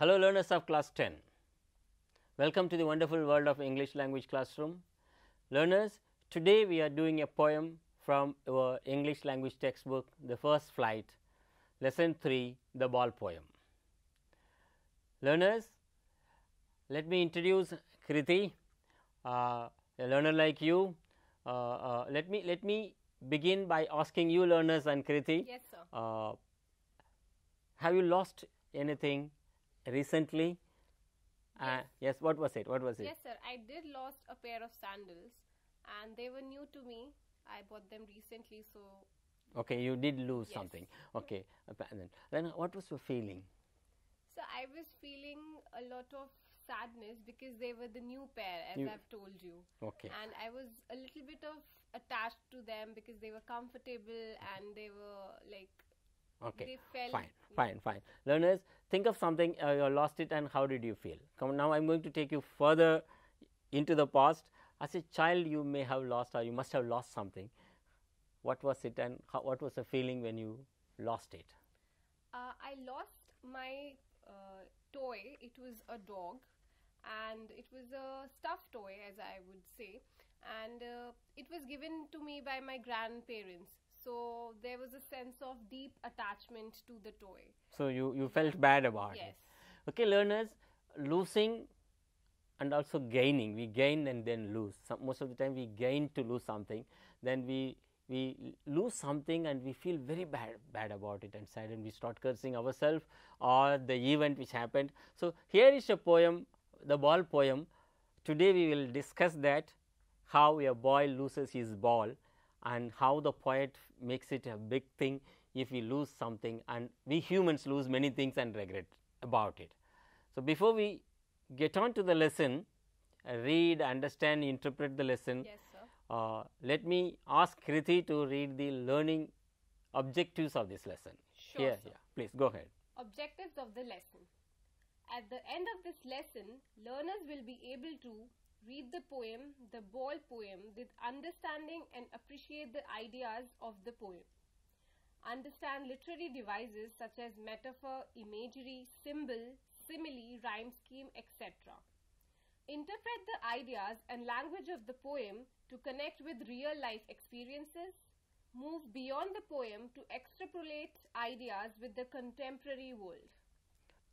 Hello learners of class 10. Welcome to the wonderful world of English language classroom. Learners, today we are doing a poem from our English language textbook, The First Flight, lesson 3, the ball poem. Learners, let me introduce Kriti, uh, a learner like you. Uh, uh, let me let me begin by asking you learners and Kriti. Yes, sir. Uh, have you lost anything recently? Uh, Yes. yes. What was it? What was it? Yes, sir. I did lost a pair of sandals, and they were new to me. I bought them recently, so Okay, you did lose Yes. something. Okay, uh, then, then what was your feeling? so I was feeling a lot of sadness because they were the new pair, as New- I've told you, Okay, and I was a little bit of attached to them because they were comfortable and they were like okay, fine, fine, fine. Learners, think of something uh, you lost it, and how did you feel? Come now, I'm going to take you further into the past. As a child, you may have lost, or you must have lost something. What was it, and how, what was the feeling when you lost it? Uh, I lost my uh, toy. It was a dog, and it was a stuffed toy, as I would say. And uh, it was given to me by my grandparents. So there was a sense of deep attachment to the toy. So you you felt bad about it. Yes. Okay, learners, losing and also gaining. We gain and then lose. Some, most of the time, we gain to lose something. Then we we lose something and we feel very bad bad about it and sad and we start cursing ourselves or the event which happened. So here is a poem, the ball poem. Today we will discuss that how a boy loses his ball and how the poet makes it a big thing if we lose something and we humans lose many things and regret about it. So, before we get on to the lesson, uh, read, understand, interpret the lesson, Yes, sir. uh, let me ask Kriti to read the learning objectives of this lesson. Sure, Here, yeah, please go ahead. Objectives of the lesson. At the end of this lesson, learners will be able to read the poem, the ball poem, with understanding and appreciate the ideas of the poem. Understand literary devices such as metaphor, imagery, symbol, simile, rhyme scheme, etc. Interpret the ideas and language of the poem to connect with real life experiences. Move beyond the poem to extrapolate ideas with the contemporary world.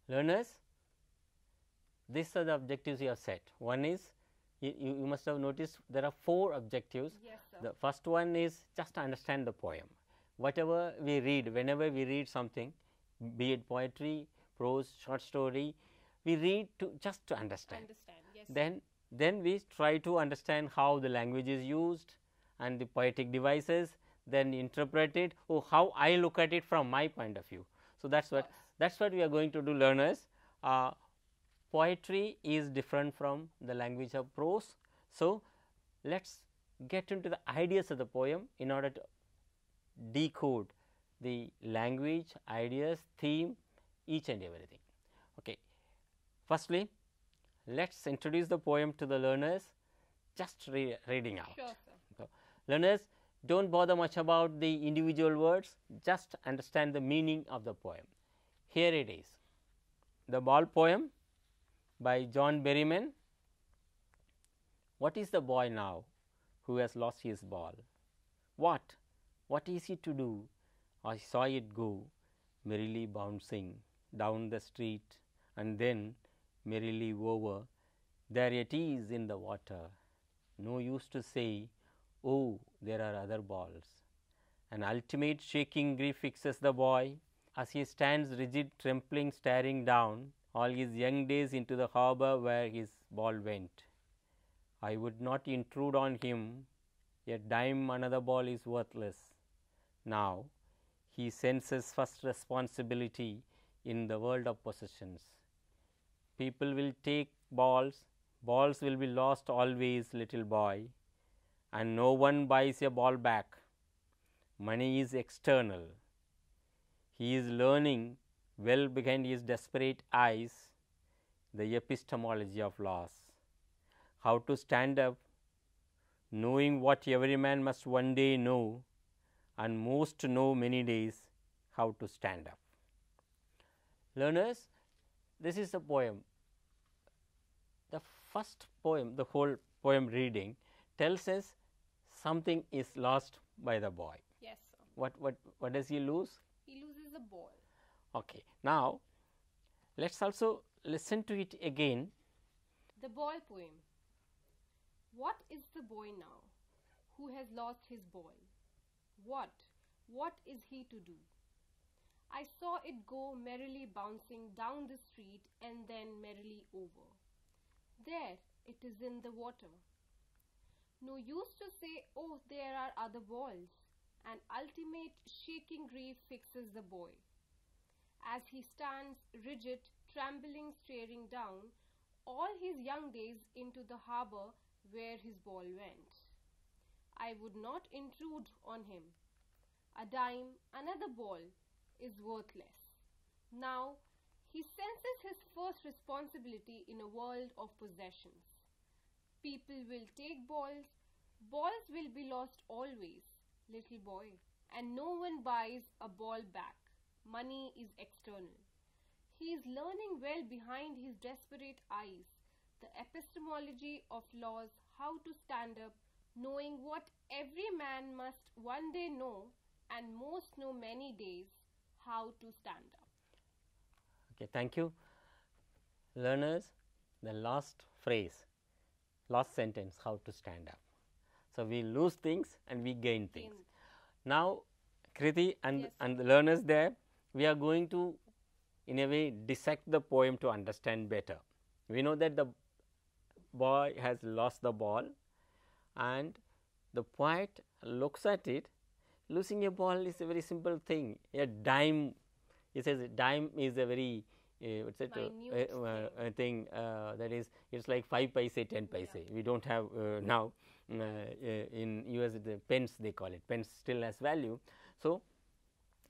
Learners, these are the objectives you have set. One is you, you must have noticed there are four objectives. Yes, sir. The first one is just to understand the poem. Whatever we read, whenever we read something, be it poetry, prose, short story, we read to just to understand. Understand. Yes. Then, then we try to understand how the language is used and the poetic devices. Then interpret it. Oh, how I look at it from my point of view. So that's what that's what we are going to do, learners. Uh, poetry is different from the language of prose. So let's get into the ideas of the poem in order to decode the language, ideas, theme, each and everything. Okay. Firstly, let's introduce the poem to the learners just re- reading out. Sure, sir. So, learners don't bother much about the individual words, just understand the meaning of the poem. Here it is The Ball Poem by John Berryman. What is the boy now who has lost his ball? What? What is he to do? I saw it go merrily bouncing down the street and then merrily over. There it is in the water. No use to say, Oh, there are other balls. An ultimate shaking grief fixes the boy as he stands rigid, trembling, staring down all his young days into the harbor where his ball went. I would not intrude on him, a dime another ball is worthless. Now he senses first responsibility in the world of possessions. People will take balls, balls will be lost always, little boy, and no one buys a ball back. Money is external. He is learning well behind his desperate eyes the epistemology of loss, how to stand up, knowing what every man must one day know, and most know many days how to stand up. Learners, this is the poem. The first poem, the whole poem reading tells us something is lost by the boy. Yes, sir. What, what, what does he lose? He loses the ball. Okay. Now, let us also listen to it again. The ball poem. What is the boy now who has lost his ball? What, what is he to do? I saw it go merrily bouncing down the street and then merrily over. There, it is in the water. No use to say, oh, there are other balls. An ultimate shaking grief fixes the boy. As he stands rigid, trembling, staring down, all his young days into the harbor where his ball went. I would not intrude on him. A dime, another ball, is worthless. Now he senses his first responsibility in a world of possessions. People will take balls, balls will be lost always, little boy, and no one buys a ball back. Money is external. He is learning well behind his desperate eyes the epistemology of laws, how to stand up, knowing what every man must one day know, and most know many days, how to stand up. Okay, thank you. Learners, the last phrase, last sentence, how to stand up. So, we lose things and we gain things. Gain. Now, Kriti and, Yes. and the learners there, we are going to in a way dissect the poem to understand better. We know that the boy has lost the ball and the poet looks at it. Losing a ball is a very simple thing. A dime, he says, a dime is a very uh, what's it? uh, uh, uh, uh, thing uh, that is it's like 5 paise 10 paise we don't have uh, now in us the pence they call it pence still has value so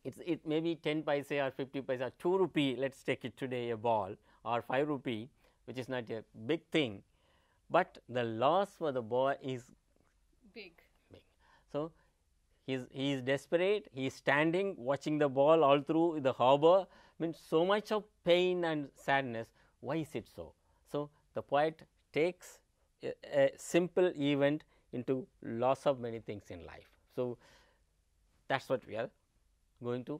it's it may be 10 paise or 50 paise or 2 rupee let's take it today a ball or 5 rupee which is not a big thing but the loss for the boy is Big. big. So, he is, he is desperate, he is standing watching the ball all through the harbor means so much of pain and sadness. Why is it so? So, the poet takes a, a simple event into loss of many things in life. So, that is what we are going to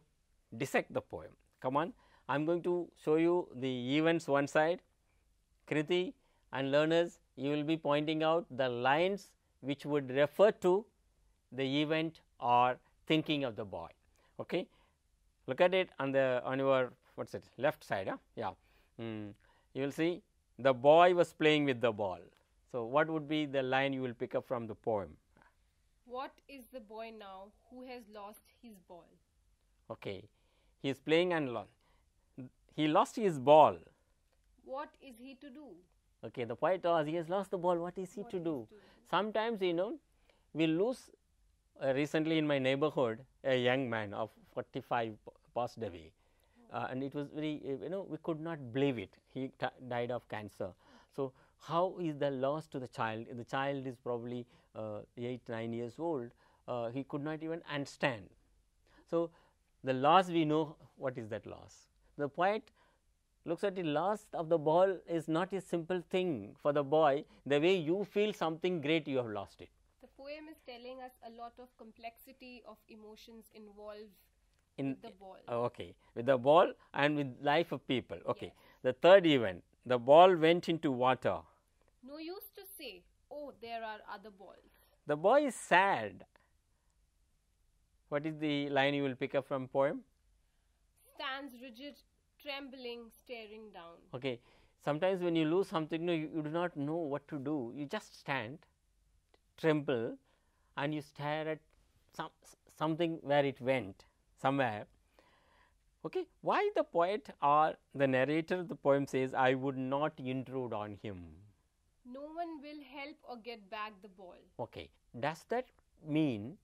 dissect the poem. Come on, I am going to show you the events one side, Kriti and learners you will be pointing out the lines which would refer to the event or thinking of the boy. Okay. Look at it on the on your what is it left side. Huh? Yeah, mm. you will see the boy was playing with the ball. So, what would be the line you will pick up from the poem? What is the boy now who has lost his ball? Okay, he is playing and lost. He lost his ball. What is he to do? Okay, the point was he has lost the ball. What is he What to do? to do? Sometimes you know we lose. Uh, recently in my neighborhood, a young man of 45 p- passed away, uh, and it was very uh, you know we could not believe it. He died of cancer. So how is the loss to the child? The child is probably uh, eight nine years old. Uh, he could not even understand. So the loss we know what is that loss. The poet looks at the loss of the ball is not a simple thing for the boy. The way you feel something great, you have lost it. The poem is telling us a lot of complexity of emotions involved In with the ball. Oh, okay, with the ball and with life of people. Okay, Yes. the third event, the ball went into water. No use to say, oh, there are other balls. The boy is sad. What is the line you will pick up from poem? Stands rigid, trembling, staring down. Okay, sometimes when you lose something, you, you do not know what to do. You just stand, tremble, and you stare at some something where it went somewhere. Okay, why the poet or the narrator of the poem says, "I would not intrude on him." No one will help or get back the ball. Okay, does that mean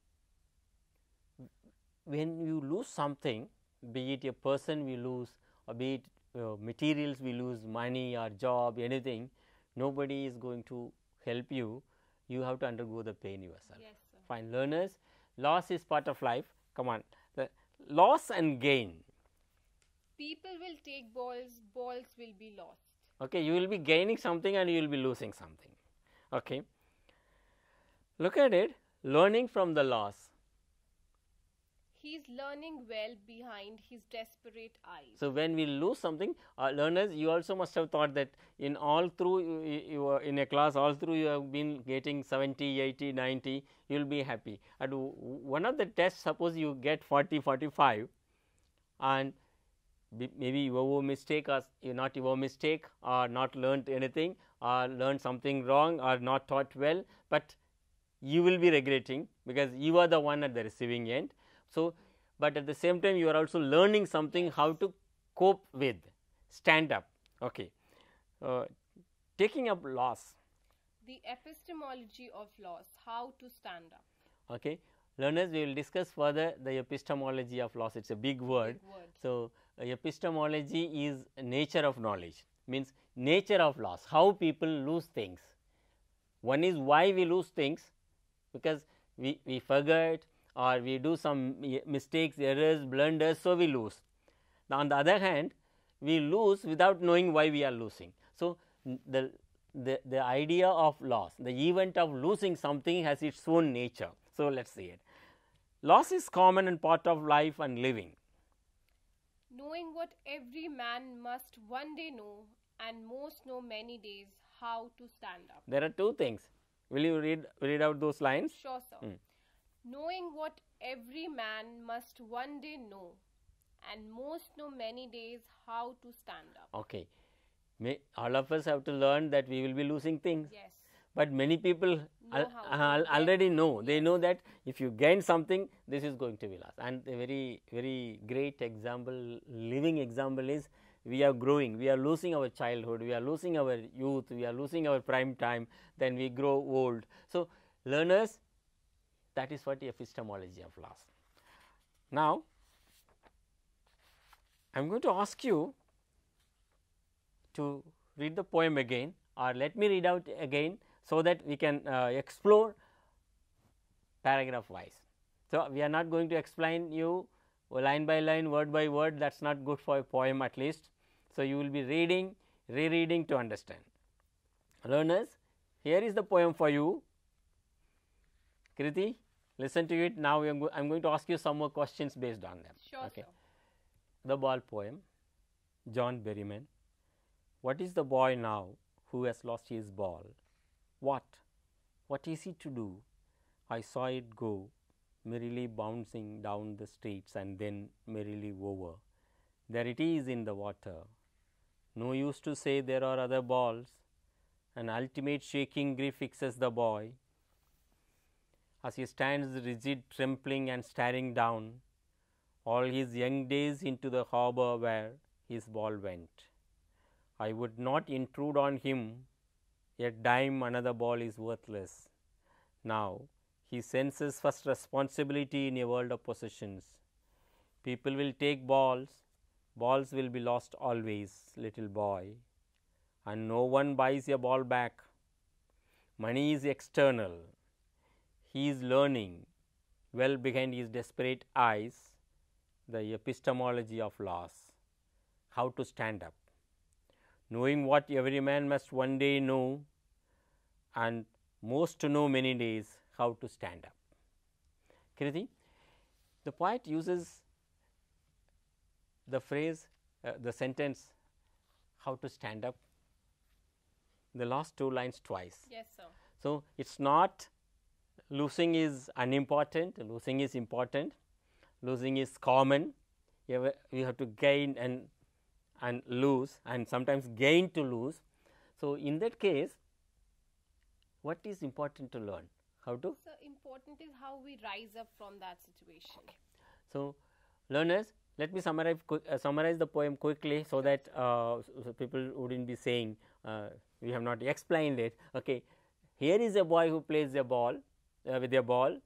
when you lose something, be it a person we lose, or be it uh, materials we lose, money or job, anything, nobody is going to help you. You have to undergo the pain yourself. Yes, sir. Fine, learners, loss is part of life. Come on, the loss and gain. People will take balls, balls will be lost. Okay, you will be gaining something and you will be losing something. Okay. Look at it, learning from the loss. He's learning well behind his desperate eyes. So, when we lose something, uh, learners, you also must have thought that in all through you, you, you in a class, all through you have been getting 70, 80, 90, you will be happy. At one of the tests, suppose you get 40, 45 and be- maybe your mistake or you not your mistake or not learnt anything or learned something wrong or not taught well, but you will be regretting because you are the one at the receiving end. So, but at the same time you are also learning something how to cope with, stand up. Okay. Uh, taking up loss, The epistemology of loss, how to stand up. okay. learners we will discuss further the epistemology of loss, it is a big word. Big word. So, uh, epistemology is nature of knowledge means nature of loss, how people lose things. One is why we lose things because we, we forget or we do some mistakes, errors, blunders, so we lose. Now, on the other hand, we lose without knowing why we are losing. So, the, the, the idea of loss, the event of losing something has its own nature. So, let us see it. Loss is common and part of life and living. Knowing what every man must one day know, and most know many days, how to stand up. There are two things. Will you read read out those lines? Sure, sir. Hmm. Knowing what every man must one day know, and most know many days, how to stand up. Okay. May, all of us have to learn that we will be losing things. Yes. But many people al- uh, al- already know. They know that if you gain something, this is going to be lost. And a very, very great example, living example is we are growing, we are losing our childhood, we are losing our youth, we are losing our prime time, then we grow old. So, learners, that is what epistemology of loss. Now, I am going to ask you to read the poem again or let me read out again so that we can uh, explore paragraph wise. So, we are not going to explain you line by line word by word that is not good for a poem at least. So, you will be reading rereading to understand. Learners here is the poem for you. Kriti listen to it now I am go going to ask you some more questions based on them. Sure, okay. sir. The Ball poem, John Berryman. What is the boy now who has lost his ball? What? What is he to do? I saw it go, merrily bouncing down the streets and then merrily over. There it is in the water. No use to say there are other balls. An ultimate shaking grief fixes the boy. As he stands rigid, trembling and staring down, all his young days into the harbor where his ball went. I would not intrude on him, a dime another ball is worthless. Now he senses first responsibility in a world of possessions. People will take balls, balls will be lost always, little boy, and no one buys a ball back. Money is external. He is learning well behind his desperate eyes the epistemology of loss, how to stand up, knowing what every man must one day know, and most to know many days how to stand up. Kriti, the poet uses the phrase, uh, the sentence, how to stand up, the last two lines twice. Yes, sir. So, it is not losing is unimportant, losing is important, losing is common, you have, you have to gain and, and lose and sometimes gain to lose. So, in that case, what is important to learn? How to? So important is how we rise up from that situation. Okay. So, learners, let me summarize, uh, summarize the poem quickly so that uh, so people wouldn't be saying uh, we have not explained it. Okay. Here is a boy who plays a ball uh, with a ball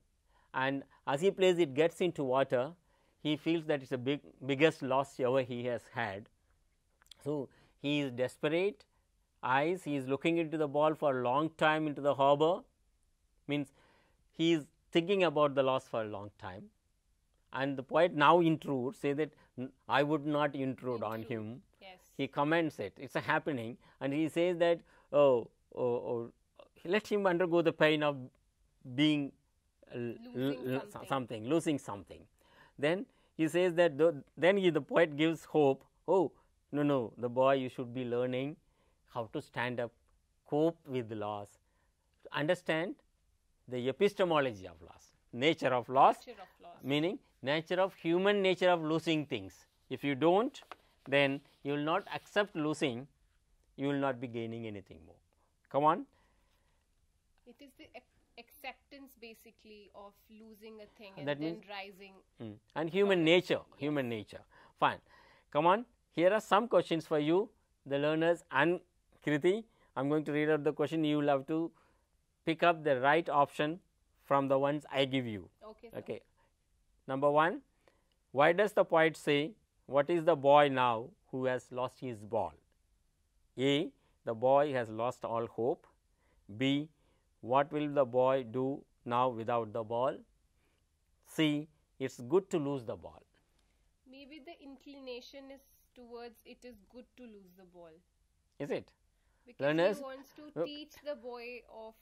and as he plays it gets into water, he feels that it is the big biggest loss ever he has had. So, he is desperate, eyes, he is looking into the ball for a long time into the harbor, means he is thinking about the loss for a long time and the poet now intrudes say that I would not intrude on him. Yes. He comments it. It's a happening, and he says that oh, oh, oh let him undergo the pain of being uh, Losing something. something, losing something. Then he says that then he, the poet gives hope. Oh no no, the boy you should be learning how to stand up, cope with loss, understand the epistemology of loss, nature of loss, Nature of loss. meaning nature of human nature of losing things. If you don't, then you will not accept losing, you will not be gaining anything more. Come on. It is the acceptance basically of losing a thing And and that then means- rising. Mm. And human nature, human nature. Fine. Come on. Here are some questions for you, the learners and Kriti. I am going to read out the question. You will have to pick up the right option from the ones I give you. Okay. Sir. Okay. Number one, why does the poet say, What is the boy now who has lost his ball? A. The boy has lost all hope. B. What will the boy do now without the ball? C. It's good to lose the ball. Maybe the inclination is towards it is good to lose the ball Is it? because Learners- he wants to Look. teach the boy of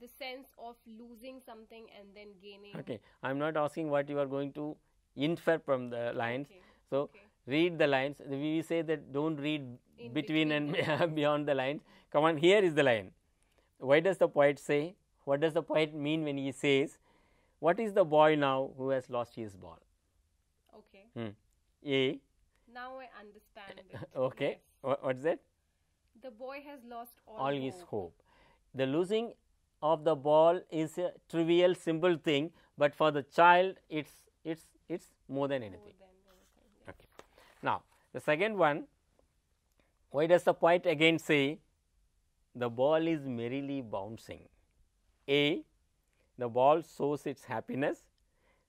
the sense of losing something and then gaining. Okay. I am not asking what you are going to infer from the lines. Okay, So, okay. read the lines. We say that don't read between, between and beyond the lines. Come on, here is the line. Why does the poet say? What does the poet mean when he says, What is the boy now who has lost his ball? Okay. Hmm. A. Now I understand it. Okay. Yes. Wha- What's that? The boy has lost all, All his hope. hope. The losing of the ball is a trivial, simple thing, but for the child, it's it's it's more than More anything. than anything, yes. Okay. Now, the second one, why does the poet again say the ball is merrily bouncing? A, the ball shows its happiness,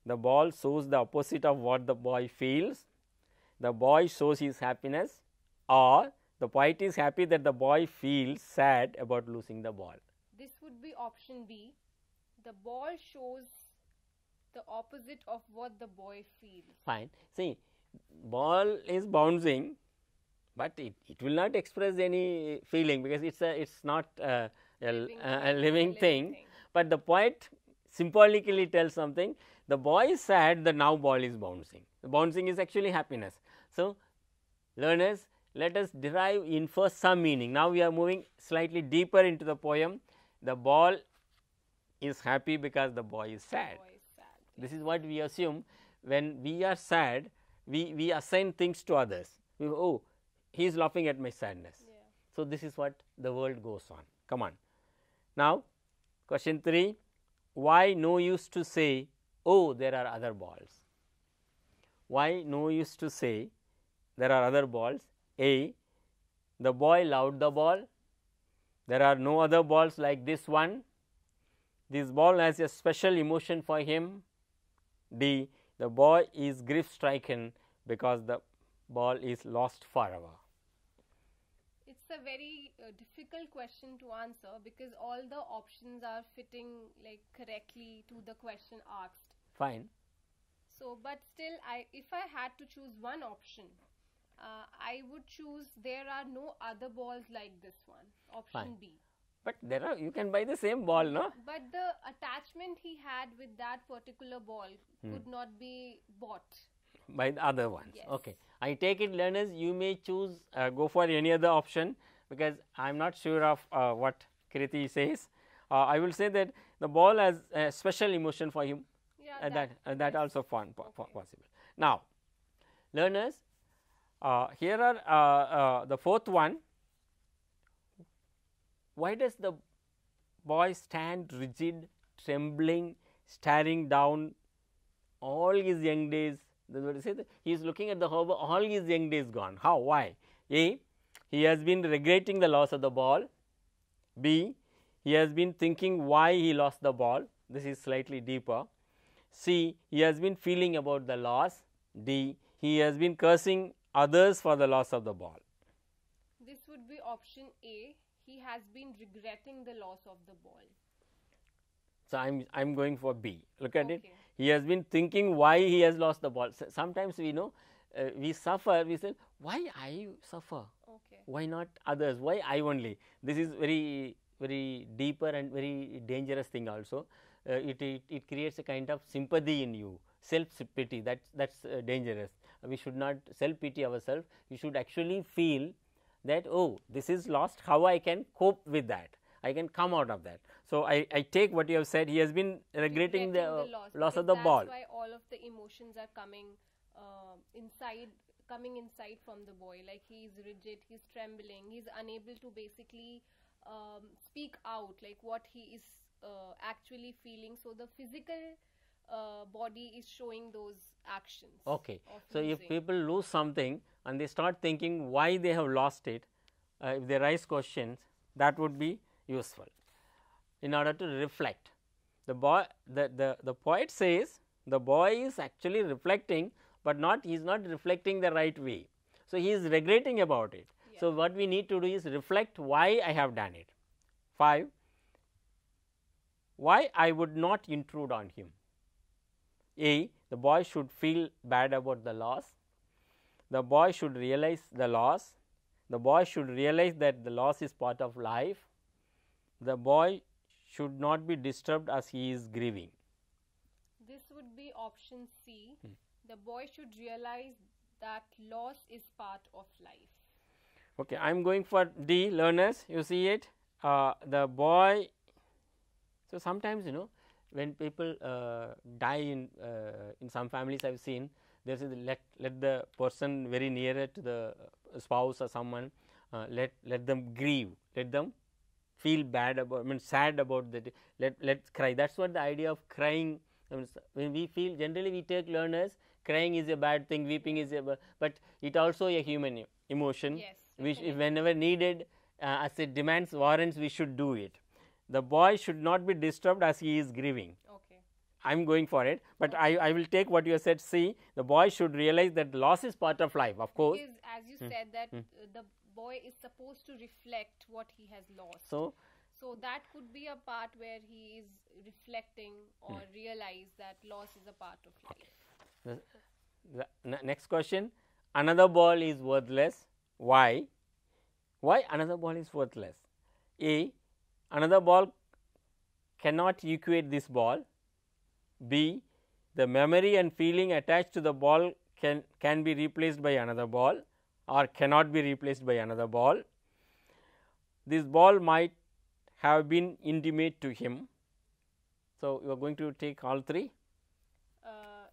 the ball shows the opposite of what the boy feels, the boy shows his happiness, or the poet is happy that the boy feels sad about losing the ball. This would be option B. The ball shows the opposite of what the boy feels. Fine. See, ball is bouncing, but it, it will not express any feeling because it's a it's not a, a, Living a, a living living thing. thing. But the poet symbolically tells something. The boy is sad. The now ball is bouncing. The bouncing is actually happiness. So, learners, let us derive infer some meaning. Now we are moving slightly deeper into the poem. The ball is happy because the boy is sad. Boy is sad. This is what we assume when we are sad, we, we assign things to others. We, oh, he is laughing at my sadness. Yeah. So, this is what the world goes on. Come on. Now, question 3 Why no use to say, oh, there are other balls? Why no use to say, there are other balls? A. The boy loved the ball. There are no other balls like this one. This ball has a special emotion for him. D. The boy is grief stricken because the ball is lost forever. A very uh, difficult question to answer because all the options are fitting like correctly to the question asked. Fine. So, but still, I if I had to choose one option, uh, I would choose there are no other balls like this one. Option Fine. B. But there are you can buy the same ball, no? But the attachment he had with that particular ball Hmm. could not be bought. By the other ones. Yes. Okay. I take it, learners, you may choose uh, go for any other option because I am not sure of uh, what Kriti says. Uh, I will say that the ball has a special emotion for him. Yeah, that that yes. also fun po- Okay. possible. Now, learners, uh, here are uh, uh, the fourth one. Why does the boy stand rigid, trembling, staring down all his young days? That's what I say. that He is looking at the harbor, all his young days gone. How? Why? A. He has been regretting the loss of the ball. B. He has been thinking why he lost the ball. This is slightly deeper. C. He has been feeling about the loss. D. He has been cursing others for the loss of the ball. This would be option A. He has been regretting the loss of the ball. So I'm I'm going for B. Look at it. He has been thinking why he has lost the ball. Sometimes we know uh, we suffer, we say, why I suffer? Okay. Why not others? Why I only? This is very, very deeper and very dangerous thing also. Uh, it, it, it creates a kind of sympathy in you, self pity. That's that's uh, dangerous. We should not self pity ourselves. We should actually feel that oh, this is lost. How I can cope with that? I can come out of that. So I, I take what you have said. He has been regretting the, uh, loss, loss of the ball. That's why all of the emotions are coming uh, inside, coming inside from the boy. Like he's rigid, he's trembling, he's unable to basically um, speak out like what he is uh, actually feeling. So the physical uh, body is showing those actions. Okay. So, if people lose something and they start thinking why they have lost it, uh, if they raise questions, that would be useful in order to reflect. The boy, the, the, the poet says the boy is actually reflecting, but not he is not reflecting the right way. So, he is regretting about it. So, what we need to do is reflect why I have done it. 5. Why I would not intrude on him. A. The boy should feel bad about the loss. The boy should realize the loss. The boy should realize that the loss is part of life. The boy should not be disturbed as he is grieving. This would be option C. Hmm. The boy should realize that loss is part of life. Okay, I am going for D learners. You see it? Uh, the boy. So sometimes you know when people uh, die in uh, in some families I have seen there is let let the person very nearer to the spouse or someone uh, let let them grieve let them feel bad about I mean sad about that let let's cry that's what the idea of crying I mean, when we feel generally we take learners crying is a bad thing weeping is a but it also a human emotion Yes, which if whenever needed uh, as it demands warrants we should do it the boy should not be disturbed as he is grieving Okay. I am going for it, but I, I will take what you said. See, the boy should realize that loss is part of life, of course. As Hmm. you said that uh, the boy is supposed to reflect what he has lost. So, So that could be a part where he is reflecting or Hmm. realize that loss is a part of life. the, the next question another ball is worthless. Why? Why another ball is worthless? A. Another ball cannot equate this ball. B. The memory and feeling attached to the ball can, can be replaced by another ball or cannot be replaced by another ball. This ball might have been intimate to him. So, you are going to take all three? Uh,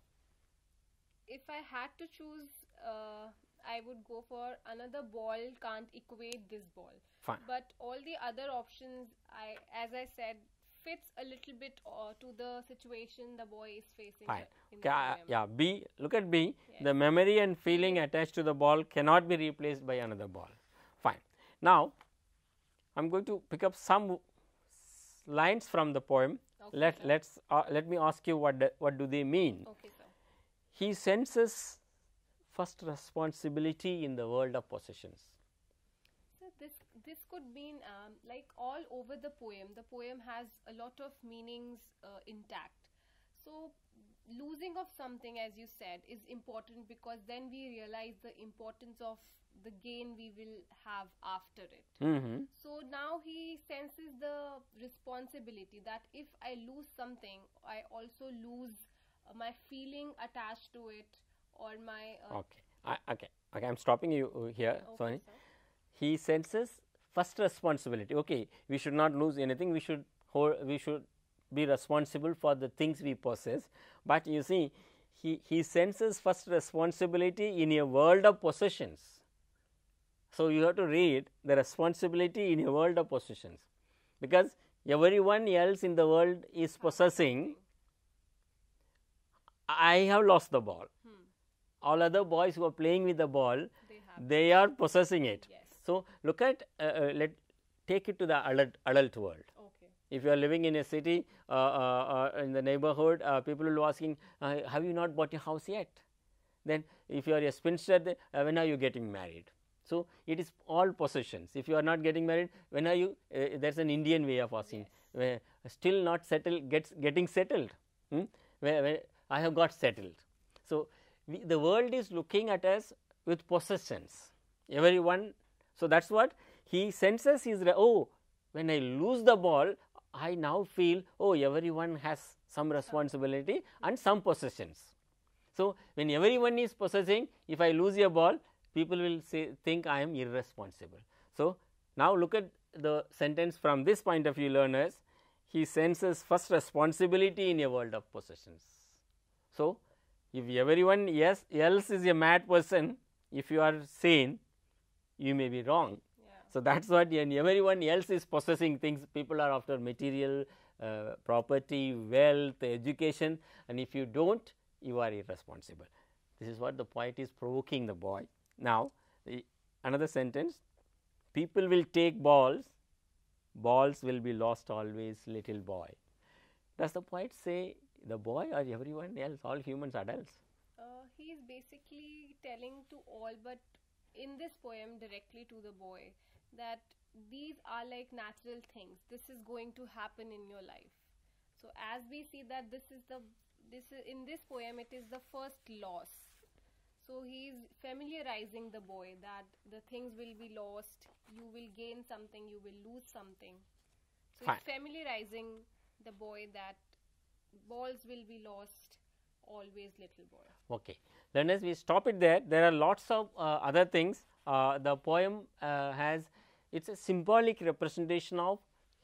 if I had to choose, uh, I would go for another ball can't equate this ball. Fine. But all the other options, I as I said, fits a little bit uh, to the situation the boy is facing. Fine. Okay, uh, yeah, B, look at B. The memory and feeling attached to the ball cannot be replaced by another ball. Fine. Now, I am going to pick up some lines from the poem. Okay, let sir. let's uh, let me ask you what the, what do they mean? Okay, sir. He senses first responsibility in the world of possessions. This could mean um, like all over the poem. The poem has a lot of meanings uh, intact. So losing of something, as you said, is important because then we realize the importance of the gain we will have after it. Mm-hmm. So now he senses the responsibility that if I lose something, I also lose uh, my feeling attached to it or my. Uh, Okay. I, okay. Okay. I am stopping you uh, here. okay, Sorry. sir. he senses first responsibility. Okay we should not lose anything. We should hold, we should be responsible for the things we possess. But you see he, he senses first responsibility in a world of possessions. So you have to read the responsibility in a world of possessions. Because everyone else in the world is possessing. I have lost the ball. Hmm. all other boys who are playing with the ball They they are possessing it. Yes. So, look at uh, uh, let take it to the adult, adult world. Okay. If you are living in a city uh, uh, uh, in the neighborhood, uh, people will be asking, uh, "Have you not bought a house yet?" Then, if you are a spinster, then, uh, when are you getting married? So, it is all possessions. If you are not getting married, when are you? Uh, there's an Indian way of asking. Where still not settled, gets getting settled. Hmm? Where, where I have got settled. So, we, the world is looking at us with possessions. Everyone, so that's what he senses is oh, when I lose the ball, I now feel oh, everyone has some responsibility and some possessions. So, when everyone is possessing, if I lose a ball, people will say think I am irresponsible. So, now look at the sentence from this point of view learners, he senses first responsibility in a world of possessions. So, if everyone yes, else is a mad person, if you are sane, you may be wrong. Yeah. So, that is what and everyone else is possessing things, people are after material, uh, property, wealth, education and if you do not, you are irresponsible. This is what the poet is provoking the boy. Now, the, another sentence, people will take balls, balls will be lost always little boy. Does the poet say the boy or everyone else, all humans adults? Uh, he is basically telling to all, but in this poem, directly to the boy, that these are like natural things. This is going to happen in your life. So as we see that this is the this is, in this poem, it is the first loss. So he is familiarizing the boy that the things will be lost. You will gain something. You will lose something. So Fine. it's familiarizing the boy that balls will be lost. Always, little boy. Okay. Then as we stop it there, there are lots of uh, other things. Uh, the poem uh, has it is a symbolic representation of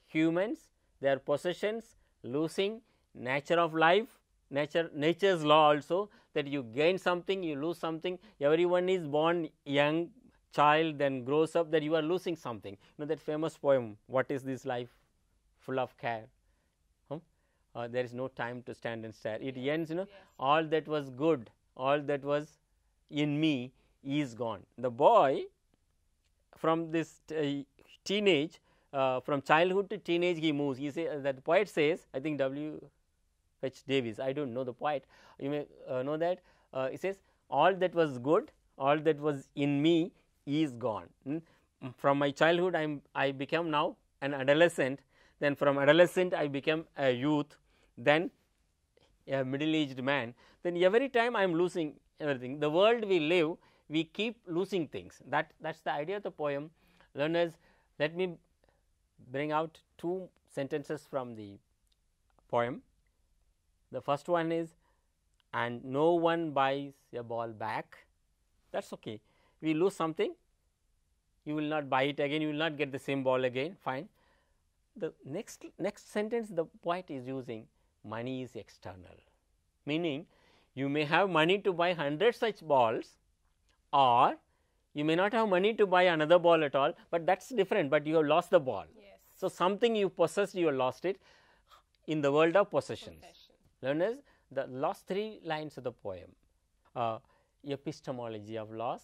humans, their possessions, losing, nature of life, nature nature's law also that you gain something, you lose something. Everyone is born young child, then grows up that you are losing something. You know that famous poem, What is this life? Full of care. Huh? Uh, there is no time to stand and stare. It ends, you know, Yes. all that was good, all that was in me is gone. The boy from this teenage, uh, from childhood to teenage, he moves. He say, that poet says, I think W. H. Davies, I don't know the poet, you may uh, know that. Uh, he says, all that was good, all that was in me is gone. Hmm? From my childhood, I am I become now an adolescent. Then from adolescent, I became a youth. Then a middle aged man, then every time I am losing everything. The world we live, we keep losing things. That that's the idea of the poem. Learners, let me bring out two sentences from the poem. The first one is, and no one buys a ball back. That's okay. We lose something, you will not buy it again, you will not get the same ball again, fine. The next, next sentence the poet is using money is external, meaning you may have money to buy 100 such balls or you may not have money to buy another ball at all, but that is different, but you have lost the ball. Yes. So, something you possessed, you have lost it in the world of possessions. Possession. Learners, the last three lines of the poem, uh, epistemology of loss,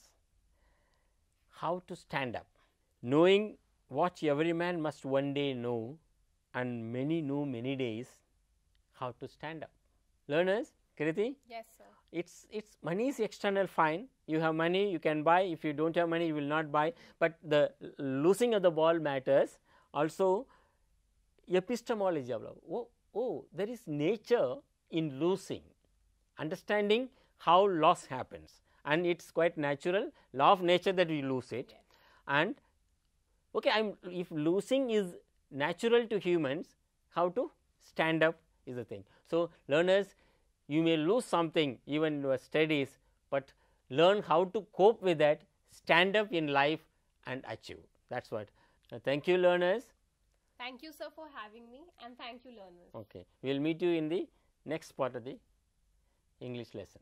how to stand up, knowing what every man must one day know, and many know many days, how to stand up. Learners, Kriti, Yes, sir. it's it's money is external fine. You have money you can buy. If you don't have money you will not buy. But the losing of the ball matters. Also epistemology of love oh, oh there is nature in losing. Understanding how loss happens. And it's quite natural. Law of nature that we lose it. Yes. and okay i'm if losing is natural to humans how to stand up is the thing. So learners you may lose something even in your studies but learn how to cope with that stand up in life and achieve. That's what. Uh, thank you learners. Thank you, sir, for having me, and thank you, learners. okay. We will meet you in the next part of the english lesson